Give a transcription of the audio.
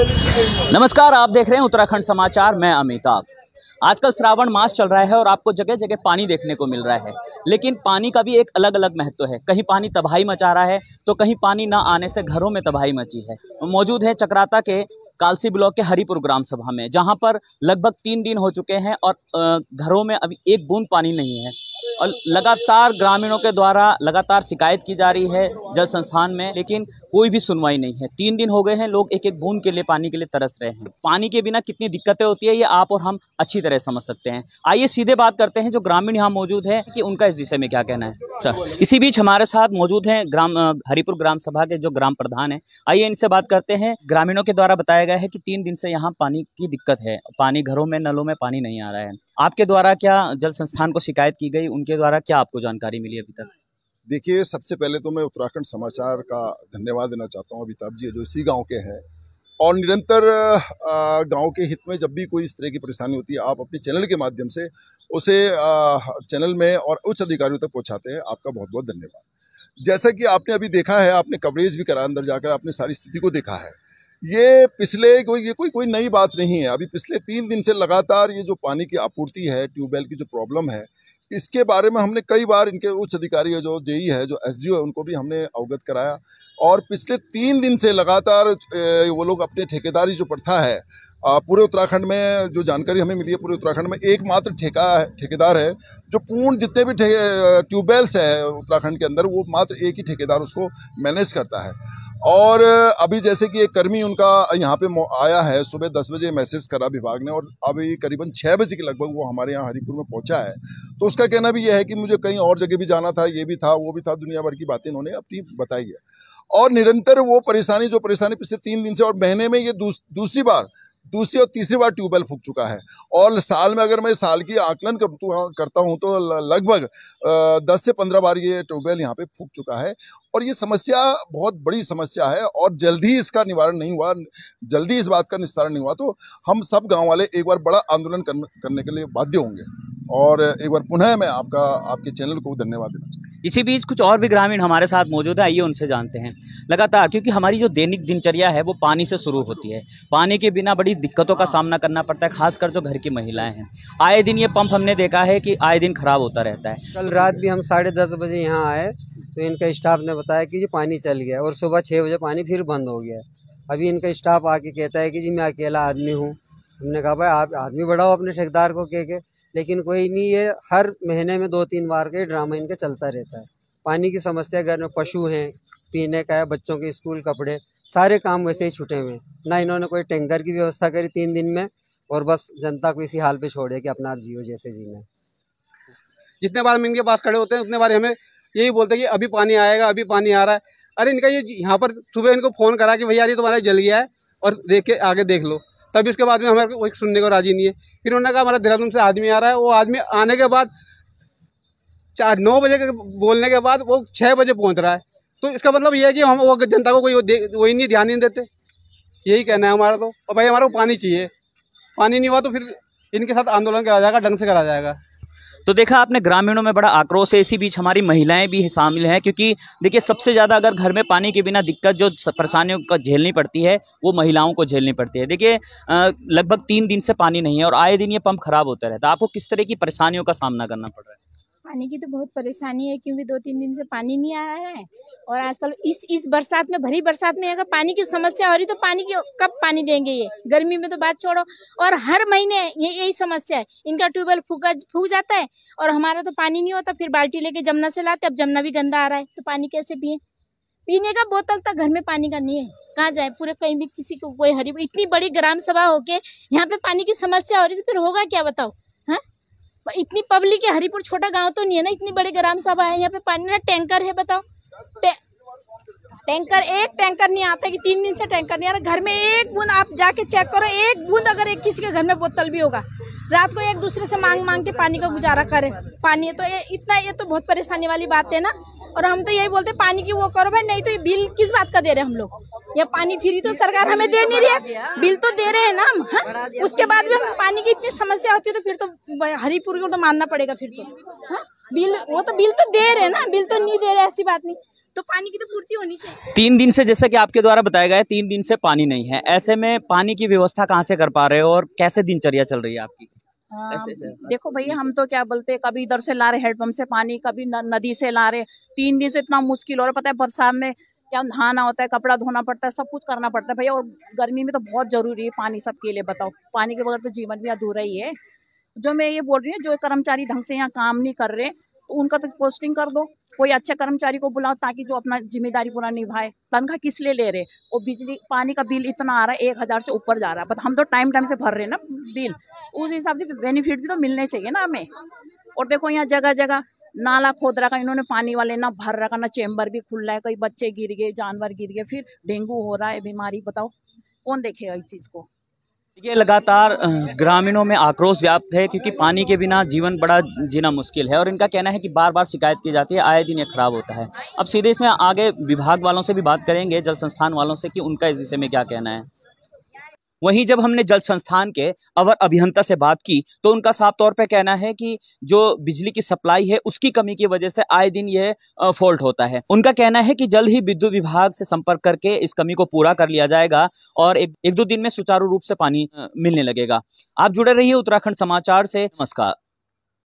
नमस्कार, आप देख रहे हैं उत्तराखंड समाचार, मैं अमिताभ आजकल श्रावण मास चल रहा है और आपको जगह जगह पानी देखने को मिल रहा है। लेकिन पानी का भी एक अलग अलग महत्व है। कहीं पानी तबाही मचा रहा है तो कहीं पानी ना आने से घरों में तबाही मची है। मौजूद है चक्राता के कालसी ब्लॉक के हरिपुर ग्राम सभा में, जहाँ पर लगभग तीन दिन हो चुके हैं और घरों में अभी एक बूंद पानी नहीं है। और लगातार ग्रामीणों के द्वारा लगातार शिकायत की जा रही है जल संस्थान में, लेकिन कोई भी सुनवाई नहीं है। तीन दिन हो गए हैं, लोग एक एक बूंद के लिए, पानी के लिए तरस रहे हैं। पानी के बिना कितनी दिक्कतें होती है, ये आप और हम अच्छी तरह समझ सकते हैं। आइए सीधे बात करते हैं, जो ग्रामीण यहाँ मौजूद है, कि उनका इस विषय में क्या कहना है? सर, इसी बीच हमारे साथ मौजूद हैं ग्राम हरिपुर ग्राम सभा के जो ग्राम प्रधान है। आइए इनसे बात करते हैं। ग्रामीणों के द्वारा बताया गया है कि तीन दिन से यहाँ पानी की दिक्कत है। पानी घरों में, नलों में पानी नहीं आ रहा है। आपके द्वारा क्या जल संस्थान को शिकायत की गई? उनके द्वारा क्या आपको जानकारी मिली अभी तक? देखिए, सबसे पहले तो मैं उत्तराखंड समाचार का धन्यवाद देना चाहता हूँ अमिताभ जी, जो इसी गाँव के हैं। और निरंतर गाँव के हित में जब भी कोई इस तरह की परेशानी होती है, आप अपने चैनल के माध्यम से उसे चैनल में और उच्च अधिकारियों तक पहुंचाते हैं। आपका बहुत बहुत धन्यवाद। जैसा कि आपने अभी देखा है, आपने कवरेज भी करा अंदर जाकर, आपने सारी स्थिति को देखा है। ये पिछले कोई, ये कोई कोई नई बात नहीं है। अभी पिछले तीन दिन से लगातार ये जो पानी की आपूर्ति है, ट्यूबवेल की जो प्रॉब्लम है इसके बारे में हमने कई बार इनके उच्च अधिकारी जो जेई है, जो एसडीओ है, उनको भी हमने अवगत कराया। और पिछले तीन दिन से लगातार वो लोग अपने ठेकेदारी जो प्रथा है पूरे उत्तराखंड में जो जानकारी हमें मिली है पूरे उत्तराखंड में एकमात्र ठेका है ठेकेदार है जो पूर्ण जितने भी ट्यूबवेल्स है उत्तराखंड के अंदर वो मात्र एक ही ठेकेदार उसको मैनेज करता है। और अभी जैसे कि एक कर्मी उनका यहाँ पे आया है सुबह दस बजे मैसेज करा विभाग ने और अभी करीबन छः बजे के लगभग वो हमारे यहाँ हरिपुर में पहुँचा है। तो उसका कहना भी यह है कि मुझे कहीं और जगह भी जाना था ये भी था वो भी था दुनिया भर की बातें इन्होंने अपनी बताई है। और निरंतर वो परेशानी जो परेशानी पिछले तीन दिन से और महीने में ये दूस, दूसरी बार दूसरी और तीसरी बार ट्यूबवेल फूक चुका है। और साल में अगर मैं साल की आकलन करता हूँ तो लगभग दस से पंद्रह बार ये ट्यूबवेल यहाँ पे फूक चुका है। और ये समस्या बहुत बड़ी समस्या है और जल्दी इसका निवारण नहीं हुआ, जल्दी इस बात का निस्तारण नहीं हुआ तो हम सब गाँव वाले एक बार बड़ा आंदोलन करने के लिए बाध्य होंगे। और एक बार पुनः मैं आपका, आपके चैनल को धन्यवाद देना चाहूँगा। इसी बीच कुछ और भी ग्रामीण हमारे साथ मौजूद है, आइए उनसे जानते हैं। लगातार, क्योंकि हमारी जो दैनिक दिनचर्या है, वो पानी से शुरू होती है। पानी के बिना बड़ी दिक्कतों का सामना करना पड़ता है, खासकर जो घर की महिलाएँ हैं। आए दिन ये पंप हमने देखा है कि आए दिन खराब होता रहता है। कल रात भी हम साढ़े दस बजे यहाँ आए तो इनका स्टाफ ने बताया कि जी पानी चल गया और सुबह छः बजे पानी फिर बंद हो गया। अभी इनका स्टाफ आके कहता है कि जी मैं अकेला आदमी हूँ। हमने कहा, भाई आप आदमी बढ़ाओ अपने ठेकेदार को कह के। लेकिन कोई नहीं, ये हर महीने में दो तीन बार के ड्रामा इनका चलता रहता है। पानी की समस्या, घर में पशु हैं, पीने का है, बच्चों के स्कूल कपड़े, सारे काम वैसे ही छुटे हुए ना इन्होंने कोई टैंकर की व्यवस्था करी तीन दिन में, और बस जनता को इसी हाल पे छोड़े कि अपना आप जियो जैसे जीना जितने बार हम इनके पास खड़े होते हैं, उतने बार हमें यही बोलते हैं कि अभी पानी आएगा, अभी पानी आ रहा है। अरे इनका ये यहाँ पर सुबह इनको फ़ोन करा कि भैया, ये तुम्हारा जल गया है, और देख के आगे देख लो। तभी उसके बाद में हमारे कोई सुनने को राज़ी नहीं है। फिर उन्होंने कहा, हमारा देहरादून से आदमी आ रहा है, वो आदमी आने के बाद चार, नौ बजे के बोलने के बाद वो छः बजे पहुँच रहा है। तो इसका मतलब ये है कि हम, वो जनता को कोई वही नहीं, ध्यान नहीं देते। यही कहना है हमारा तो। और भाई, हमारा को पानी चाहिए। पानी नहीं हुआ तो फिर इनके साथ आंदोलन करा जाएगा, ढंग से करा जाएगा। तो देखा आपने, ग्रामीणों में बड़ा आक्रोश है। इसी बीच हमारी महिलाएँ भी शामिल हैं, क्योंकि देखिए, सबसे ज़्यादा अगर घर में पानी के बिना दिक्कत, जो परेशानियों का झेलनी पड़ती है, वो महिलाओं को झेलनी पड़ती है। देखिए लगभग तीन दिन से पानी नहीं है और आए दिन ये पंप खराब होता रहता है। आपको किस तरह की परेशानियों का सामना करना पड़ रहा है? पानी की तो बहुत परेशानी है, क्योंकि दो तीन दिन से पानी नहीं आ रहा है और आजकल इस इस बरसात में, भरी बरसात में अगर पानी की समस्या हो रही तो पानी की कब पानी देंगे ये? गर्मी में तो बात छोड़ो। और हर महीने ये, यही समस्या है। इनका ट्यूबवेल फूका, फूक जाता है और हमारा तो पानी नहीं होता, फिर बाल्टी लेके जमुना से लाते अब जमुना भी गंदा आ रहा है तो पानी कैसे पिए? पीने का बोतल तक घर में पानी का नहीं है। कहाँ जाए? पूरे कहीं भी किसी को कोई हरी, इतनी बड़ी ग्राम सभा होके यहाँ पे पानी की समस्या हो रही तो फिर होगा क्या बताओ? इतनी पब्लिक है, हरिपुर छोटा गाँव तो नहीं है ना, इतनी बड़ी ग्राम सभा है, यहाँ पे पानी ना टैंकर है, बताओ। टैंकर, एक टैंकर नहीं आता कि तीन दिन से टैंकर नहीं आ रहा, घर में एक बूंद, आप जाके चेक करो, एक बूंद अगर एक किसी के घर में बोतल भी होगा रात को एक दूसरे से मांग मांग के पानी का गुजारा करें। पानी है तो ये इतना, ये तो बहुत परेशानी वाली बात है ना। और हम तो यही बोलते पानी की वो करो भाई, नहीं तो ये बिल किस बात का दे रहे हम लोग? ये पानी फ्री तो सरकार हमें दे नहीं रही है। बिल तो दे रहे हैं ना हम, हा? उसके बाद भी हम पानी की इतनी समस्या होती है तो फिर तो हरिपुर को तो मानना पड़ेगा फिर तो हा? बिल, वो तो बिल तो दे रहे हैं ना, बिल तो नहीं दे रहे, ऐसी बात नहीं। तो पानी की तो पूर्ति होनी चाहिए। तीन दिन से जैसे कि आपके द्वारा बताया गया है, तीन दिन से पानी नहीं है। ऐसे में पानी की व्यवस्था कहाँ से कर पा रहे हो और कैसे दिनचर्या चल रही है आपकी। देखो भैया हम तो क्या बोलते हैं कभी इधर से ला रहे हेडपम्प से पानी कभी न, नदी से ला रहे तीन दिन से इतना मुश्किल हो रहा है पता है बरसात में क्या नहाना होता है कपड़ा धोना पड़ता है सब कुछ करना पड़ता है भैया। और गर्मी में तो बहुत ज़रूरी है पानी सबके लिए बताओ। पानी के बगैर तो जीवन भी अधूरा ही है। जो मैं ये बोल रही हूँ जो कर्मचारी ढंग से यहाँ काम नहीं कर रहे तो उनका तो पोस्टिंग कर दो। कोई अच्छे कर्मचारी को बुलाओ ताकि जो अपना ज़िम्मेदारी पूरा निभाए। तनख्वाह किस लिए ले रहे? और बिजली, पानी का बिल इतना आ रहा है, एक हज़ार से ऊपर जा रहा है। बट हम तो टाइम टाइम से भर रहे हैं ना बिल। उस हिसाब से बेनिफिट भी तो मिलने चाहिए ना हमें। और देखो यहाँ जगह जगह नाला खोद रखा, इन्होंने पानी वाले ना भर रखा, ना चैम्बर भी खुल रहा है, कई बच्चे गिर गए, जानवर गिर गए, फिर डेंगू हो रहा है, बीमारी, बताओ। कौन देखेगा इस चीज़ को? ये लगातार ग्रामीणों में आक्रोश व्याप्त है क्योंकि पानी के बिना जीवन बड़ा जीना मुश्किल है और इनका कहना है कि बार बार शिकायत की जाती है, आए दिन ये खराब होता है। अब सीधे इसमें आगे विभाग वालों से भी बात करेंगे, जल संस्थान वालों से कि उनका इस विषय में क्या कहना है। वहीं जब हमने जल संस्थान के अवर अभियंता से बात की तो उनका साफ़ तौर पर कहना है कि जो बिजली की सप्लाई है, उसकी कमी की वजह से आए दिन यह फॉल्ट होता है। उनका कहना है कि जल्द ही विद्युत विभाग से संपर्क करके इस कमी को पूरा कर लिया जाएगा और एक एक दो दिन में सुचारू रूप से पानी मिलने लगेगा। आप जुड़े रहिए उत्तराखंड समाचार से। नमस्कार।